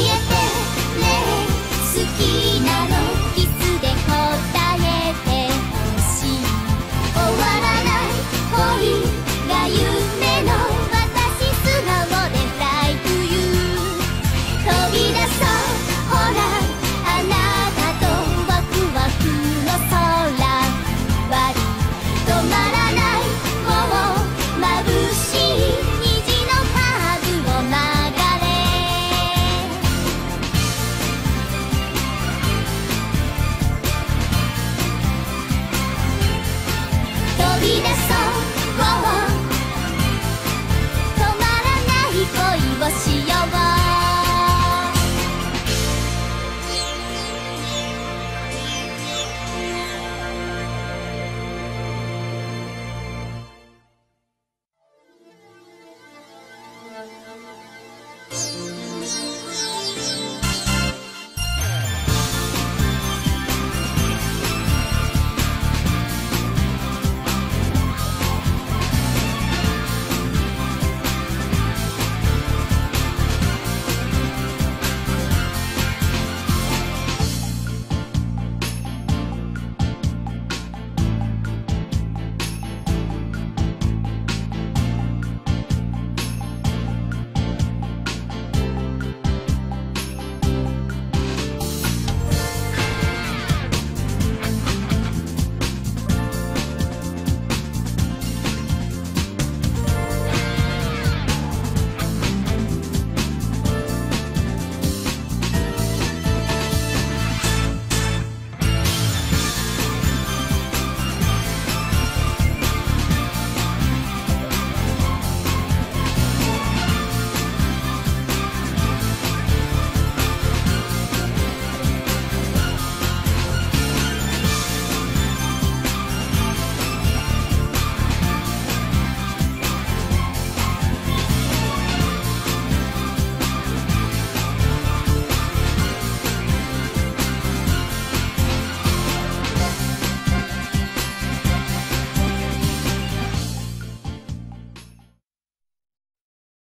ねえてね好きなら